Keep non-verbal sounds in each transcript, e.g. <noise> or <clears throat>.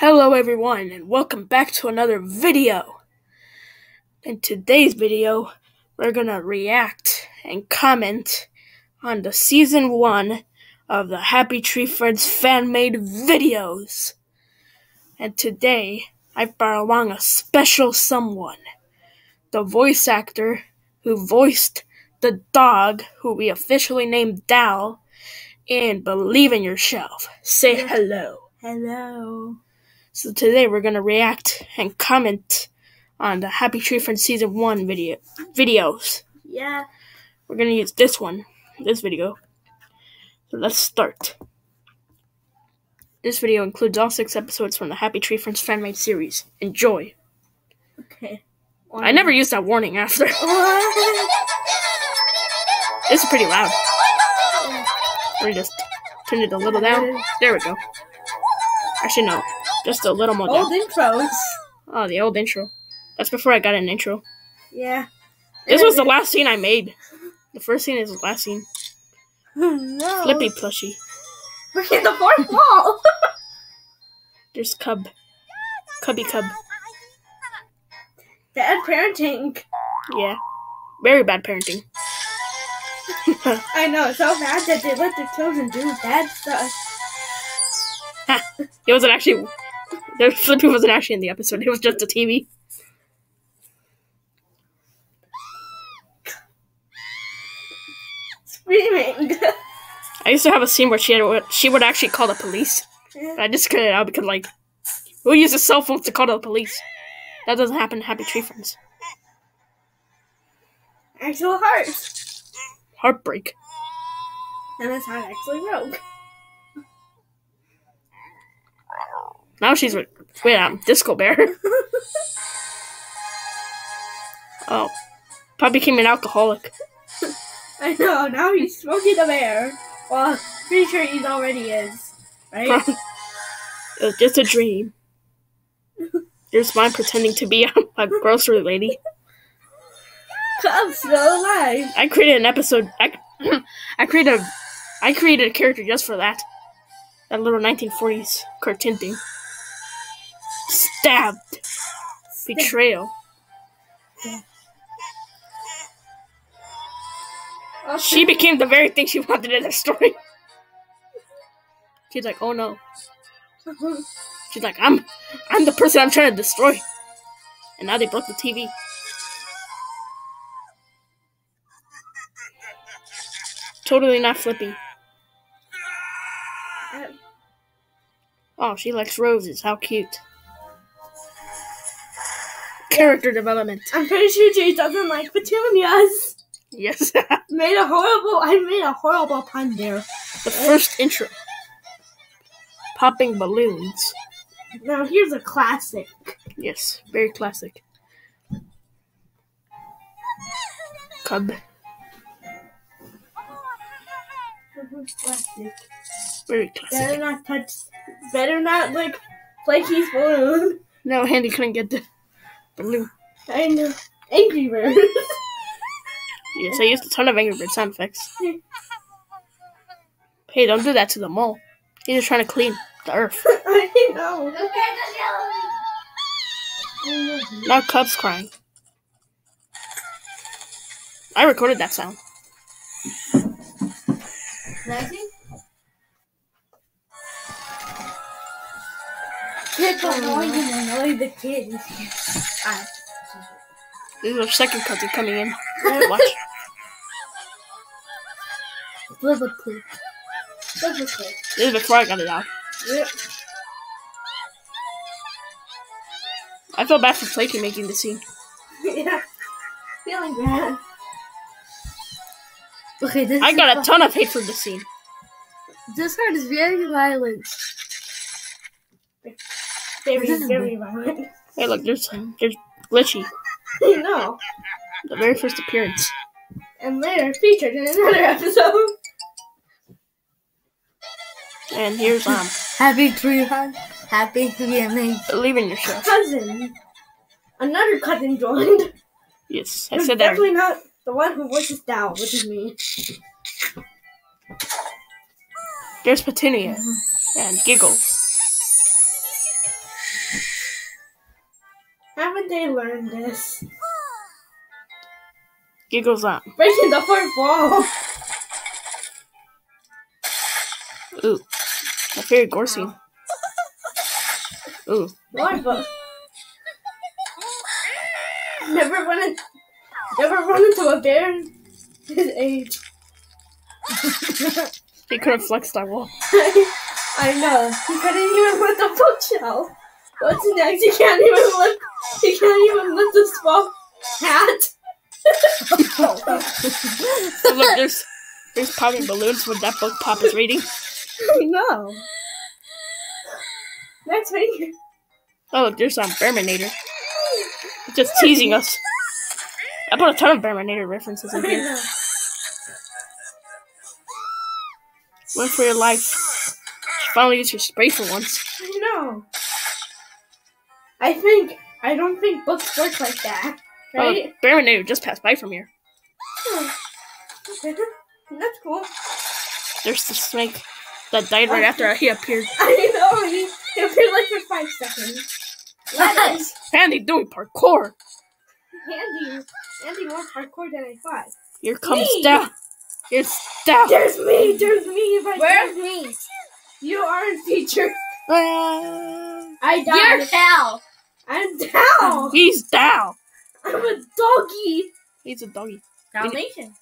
Hello everyone and welcome back to another video. In today's video, we're gonna react and comment on the season one of the Happy Tree Friends fan-made videos. And today, I've brought along a special someone. The voice actor who voiced the dog who we officially named Dal in Believe in Yourself. Say hello. Hello. So today we're gonna react and comment on the Happy Tree Friends season one video videos. Yeah. We're gonna use this one, this video. So let's start. This video includes all six episodes from the Happy Tree Friends fan made series. Enjoy. Okay. I never used that warning after. <laughs> this is pretty loud. Let me just turn it a little down. There we go. Actually, no. Just a little more Old down. intros. Oh, the old intro. That's before I got an intro. Yeah. This was the last scene I made. The first scene is the last scene. <laughs> no. Flippy plushie. We're in the fourth wall. <laughs> There's Cub. Cubby Cub. Bad parenting. Yeah. Very bad parenting. <laughs> I know. So bad that they let their children do bad stuff. <laughs> It wasn't actually. The Flippy wasn't actually in the episode. It was just a TV. <laughs> Screaming. I used to have a scene where she had, she would actually call the police. I just cut it out because like, who uses cell phones to call the police? That doesn't happen in Happy Tree Friends. Actual heart. Heartbreak. And his heart actually broke. Now she's with wait, um, Disco Bear. <laughs> oh, Puppy became an alcoholic. I know. Now he's smoking a bear. Well, pretty sure he already is. Right? it was just a dream. <laughs> Here's mine pretending to be a, a grocery lady. I'm still alive. I created an episode. I, <clears throat> I created a, I created a character just for that. That little 1940s cartoon thing. Stabbed. Betrayal. She became the very thing she wanted in the story. She's like, oh no. She's like, I'm, I'm the person I'm trying to destroy. And now they broke the TV. Totally not flippy. Oh, she likes roses. How cute. Character development. I'm pretty sure Jay doesn't like petunias. Yes. <laughs> Made a horrible. I made a horrible pun there. the first intro. Popping balloons. Now here's a classic. Yes, very classic. Cub. Classic. Very Better not touch. Better not like play Flaky's balloon. No, Handy couldn't get the balloon. I know. Angry Birds. <laughs> Yes, I used a ton of Angry Birds sound effects. Hey, don't do that to the mole. He's just trying to clean the earth. <laughs> I know. Now Cub's crying. I recorded that sound. Kids are annoying and annoy the kids. Ah, This is our second cousin coming in. Watch. Biblically. Biblically. This is before I got it out. Yep. I feel bad for Flaky making the scene. yeah. Feeling bad. Okay, this I got a ton of hate for the scene. This card is very violent. Very, very violent. Hey, look, there's there's Glitchy, <laughs> I know. the very first appearance. And later featured in another episode. And here's um, Happy tree hunt. Happy to be amazing. believe in yourself. Cousin. Another cousin joined. Yes, I It's said that. definitely not the one who voices down, which is me. There's Petunia and Giggle. Haven't they learned this? Giggles up. Breaking the fourth wall. Ooh. My favorite scene. Ooh. Larva. Never run in, never run into a bear his age. <laughs> He could have flexed that wall. <laughs> I know. He couldn't even lift the bookshelf. What's next? He can't even lift. He can't even lift the small hat. Oh, look, there's there's popping balloons when that book Pop is reading. No. know. Next week. Oh, look, there's some Bearminator. Just teasing us. I put a ton of Bearminator references in here. Run for your life. You finally used your spray for once. I know. I think I don't think books work like that, right? Oh, Bearminator just passed by from here. Oh. Okay. <laughs> That's cool. There's the snake that died right after he appeared. <laughs> I know. He, he appeared like for five seconds. Lettuce. <laughs> Handy doing parkour. Handy, Handy more hardcore than I thought. Here comes Me. Steph. Here's Steph. There's me. There's me. Where's me? You aren't featured. Ah, I You're died. hell. I'm down. He's down. I'm a doggy. He's a doggy. Dalmatian.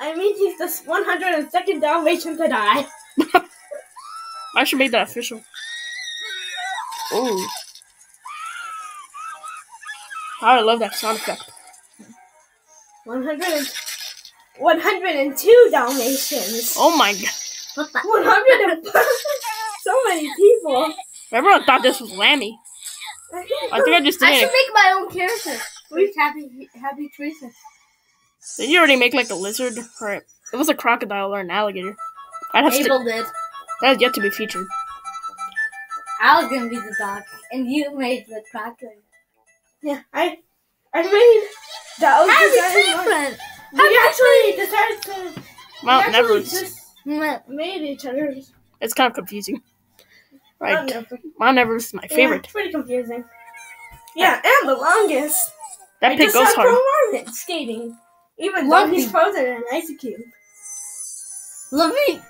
I mean, he's the 102nd Dalmatian to die. <laughs> I should make that official. Oh. I love that sound effect. 100 102 Dalmatians. Oh my god. 100 <laughs> so many people. Everyone thought this was Lammy. I think I just did. I should make my own character. With happy, happy choices. Did you already make like a lizard? Or it was a crocodile or an alligator. I'd have to, Abel did. that has yet to be featured. I was gonna be the dog, and you made the crocodile. Yeah, I I made that was Happy design- different. We actually decided to we never. just Mwah. made each other's It's kind of confusing. Mount Right. Everest. Mount Everest is my Yeah, favorite. it's pretty confusing. Yeah, and the longest. That I just goes hard. Pro skating. Even though Lucky. he's frozen in an ice cube. Let me.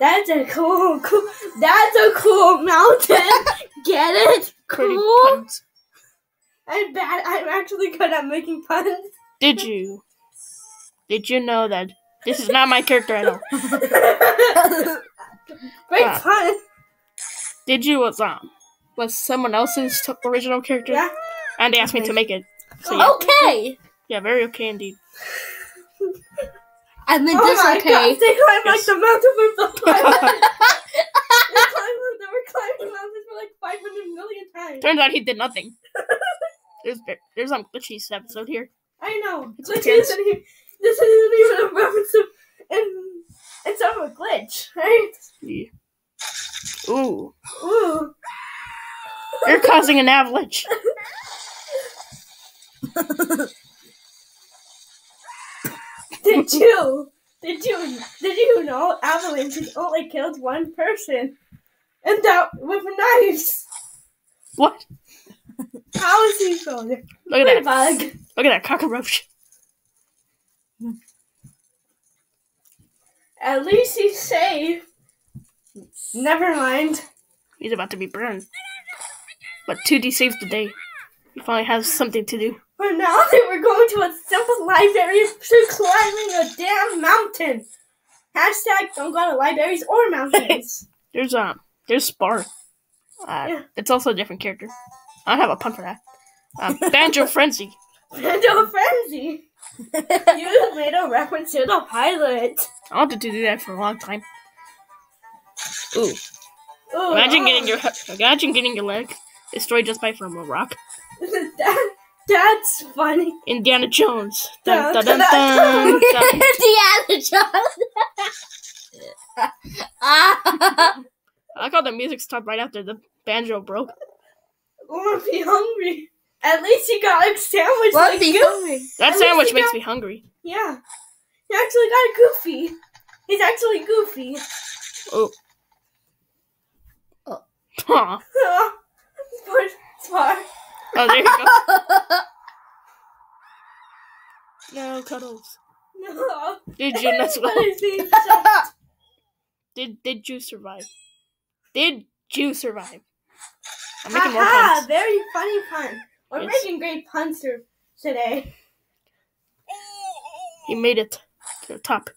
That's a cool, cool. That's a cool mountain. <laughs> Get it? Cool. I'm bad. I'm actually good at making puns. Did you? Did you know that this is not my character at all? <laughs> <laughs> Great Ah. pun. Did you was um was someone else's t- original character? Yeah. And they asked me to make it. So yeah, Okay. yeah, very okay indeed. <laughs> I mean, Oh this my okay. god, they climb like Yes. the mountain with the <laughs> pilot. <laughs> they, climbed, they were climbing mountains for like 500 million times. Turns out he did nothing. There's there's some glitchy episode here. I know. It's This intense. isn't, even, this isn't even a reference to. And it's of a glitch, <laughs> right? Yeah. Ooh, Ooh. you're causing an avalanche. <laughs> Did you? Did you? Did you know avalanches only killed one person? And that with knives. What? How is he so? Look at that! Bug. Look at that cockroach. <laughs> At least he's safe. Never mind. He's about to be burned. But 2D saves the day. He finally has something to do. But now they were going to a simple library to climbing a damn mountain. Hashtag don't go to libraries or mountains. <laughs> There's um, there's Spar. Uh, Yeah. It's also a different character. I don't have a pun for that. Um, Banjo Frenzy. <laughs> Banjo Frenzy. <laughs> You made a reference to the pilot. I wanted to do that for a long time. Ooh, Ooh, imagine oh. getting your imagine getting your leg destroyed just by from a rock. <laughs> that, that's funny. Indiana Jones. Dun, Dun, dun, dun, dun, dun, dun. <laughs> Indiana Jones. ah. <laughs> I like how the music stopped right after the banjo broke. Wanna be hungry. At least you got a sandwich Let like me you. hungry. That At sandwich makes got- me hungry. Yeah. He actually got goofy. He's actually goofy. Oh. Huh. Sport, sport. Oh, there you go. <laughs> No, Cuddles. No. Did you not But it's being <laughs> shot. Did did you survive? Did you survive? I'm making more Haha, puns. very funny pun. We're Yes. making great puns today. He made it to the top.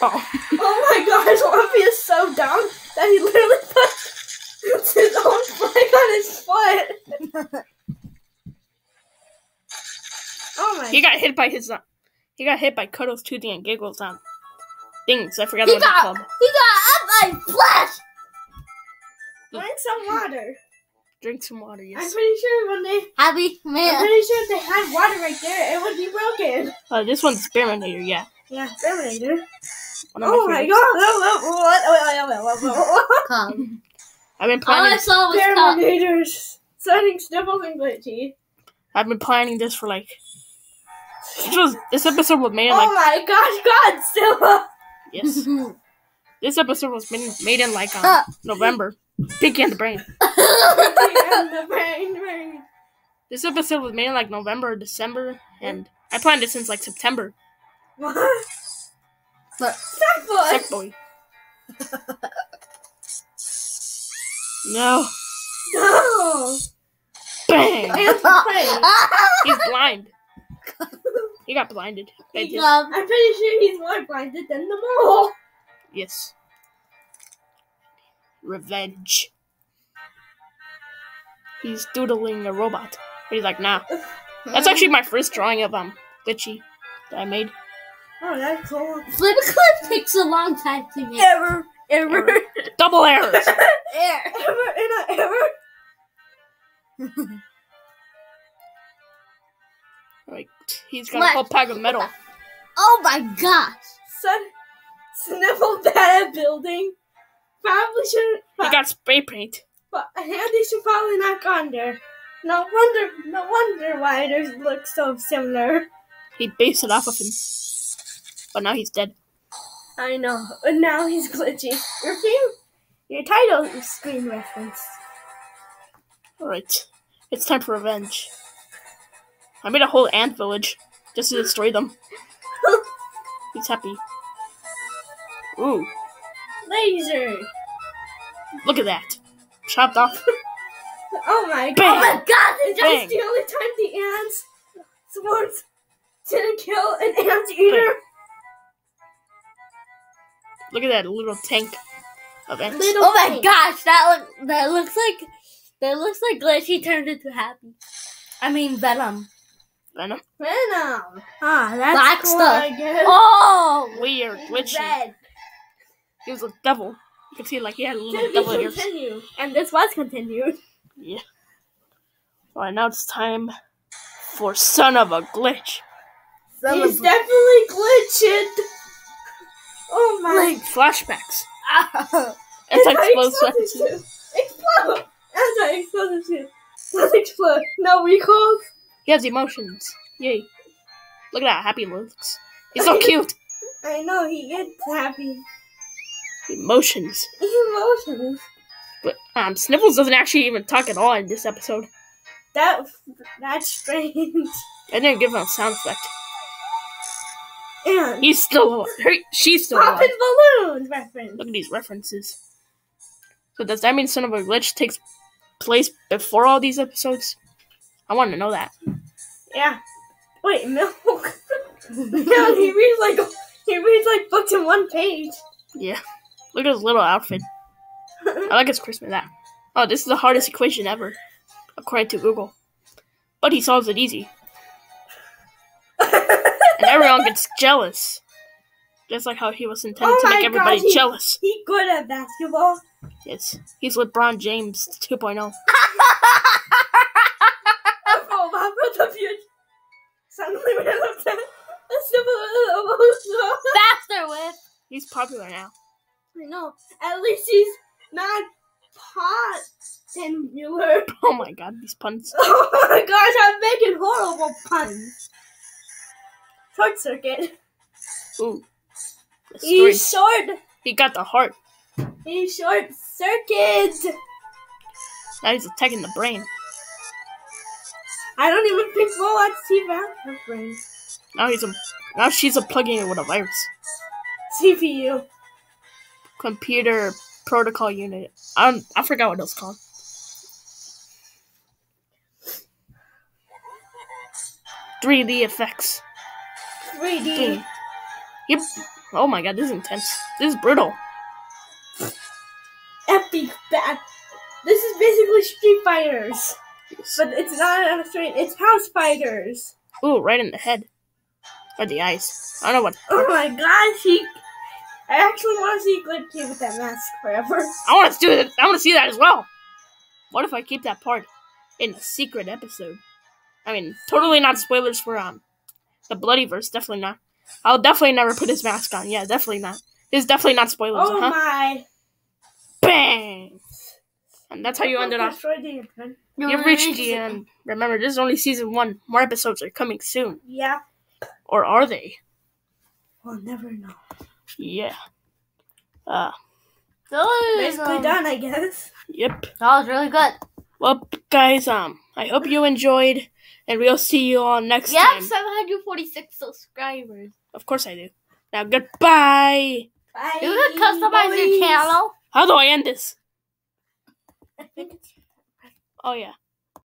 Oh, Oh <laughs> my gosh, Lumpy is so dumb that he literally put his own flag on his foot. <laughs> oh my he got hit by his. Uh, he got hit by Cuddles, Toothy, and Giggles. Um, things I forgot He what got, called. he got up by flash. Drink some water. Drink some water. I'm pretty sure when they Happy I'm pretty sure if they had water right there, it would be broken. Uh, this one's Bearminator. Yeah. Yeah, Terminator. One of my Oh my favorites. god. What, what, Come. I've been All I planning. saw was Tom. Terminators. Sending sniffles and glitchy. I've been planning this for like. This was this episode was made in Oh like my gosh, Godzilla! yes. This episode was made, made in like um, Uh. November. Pinky and the Brain. <laughs> and the brain, brain. This episode was made in like November or December, and I planned it since like September. <laughs> What? But- Sackboy! Sackboy. No. No! Bang! And the brain. He's blind. He got blinded. He got- I'm pretty sure he's more blinded than the mole. Yes. Revenge. He's doodling a robot. But he's like, nah. That's actually my first drawing of um Glitchy that I made. Oh, that's cool. Flip a clip takes a long time to make. Ever, ever, Error. Double errors. <laughs> Air. ever, in a ever. <laughs> Like he's got a whole pack of metal. Oh my gosh. Son, sniffle bad building. Probably should. He got spray paint. But Handy should probably not gone there. No wonder, no wonder why they look so similar. He based it off of him. But now he's dead. I know, and now he's glitchy. Your favorite, your title screen reference. Alright. It's time for revenge. I made a whole ant village just to destroy them. <laughs> He's happy. Ooh, Laser. look at that. Chopped off. <laughs> Oh my Bang. god. Oh my god. It's Bang. the only time the ants swords didn't kill an ant eater. Look at that little tank of ants. Little Oh my thing. gosh. That look. That looks like. That looks like Glitchy turned into Happy. I mean Venom. Venom. Venom. Ah, that's Black cool, stuff. I guess. Oh. Weird, glitchy. Red. He was a devil. You can see like he had a little devil ears. continued. And this was continued. Yeah. Alright, now it's time for Son of a Glitch. Some He's definitely glitching. Oh my. Flashbacks. <laughs> Ow. Anti-explosive Anti-explosive suit. suit. Explode! Anti-explosive suit. Let's explode. No recoil. He has emotions. Yay. Look at that happy looks. He's so <laughs> cute. I know, he gets happy. Emotions. Emotions. But um Sniffles doesn't actually even talk at all in this episode. That, that's strange. I didn't give him a sound effect. And He's still alive. Her, she's still alive. popping balloons reference. Look at these references. So does that mean Son of a Glitch takes place before all these episodes? I want to know that. Yeah. Wait, milk. <laughs> yeah, he reads like he reads like books in one page. Yeah. Look at his little outfit. I like his Christmas hat. Oh, this is the hardest equation ever, according to Google. But he solves it easy. And everyone gets jealous. Just like how he was intended Oh to make everybody God, he- jealous. he good at basketball. Yes. He's LeBron James oh. 2.0. <laughs> Oh, Bob from the future. Suddenly when I looked at it's the Faster with. He's popular now. Know. At least he's not pot and Mueller. Oh my god, these puns. <laughs> Oh my gosh, I'm making horrible puns. Short circuit. Ooh. He's short. He got the heart. He's short circuit. Now he's attacking the brain. I don't even think Bullock's team has her brain. Now he's a now she's a plugging it with a virus. CPU. Computer protocol unit. I I forgot what it was called. Three D effects. 3D. Yep. Oh my god, this is intense. This is brutal. Epic bad. This is basically Street Fighters. But it's not on a street, it's House Fighters. Ooh, right in the head. Or the eyes. I don't know what. Oh my gosh, he. I actually want to see Glib Kid with that mask forever. I want to do it. I want to see that as well. What if I keep that part in a secret episode? I mean, totally not spoilers for um the bloody verse. Definitely not. I'll definitely never put his mask on. Yeah, definitely not. This is definitely not spoilers. Oh huh? my. Bang! And that's how you ended off. Destroy the internet. You've reached the end. Remember, this is only season one. More episodes are coming soon. Yeah. Or are they? We'll never know. Yeah. Uh, Basically done, I guess. yep. That was really good. Well, guys, um, I hope you enjoyed, and we'll see you all next You have time. 746 subscribers. Of course I do. Now, goodbye. Bye. You can customize your channel. How do I end this? I think it's Oh, yeah.